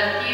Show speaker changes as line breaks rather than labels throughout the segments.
A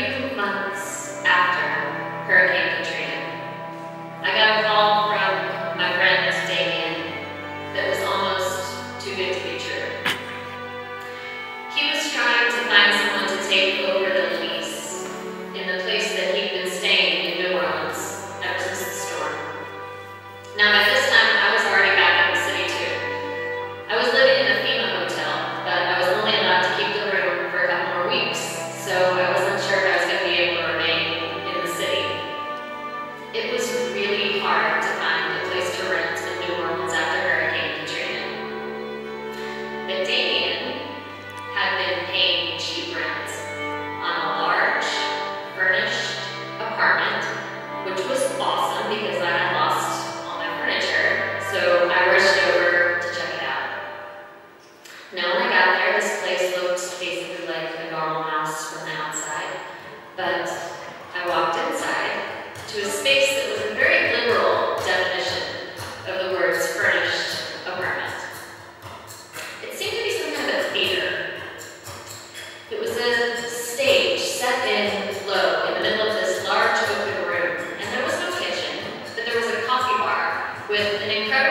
with an incredible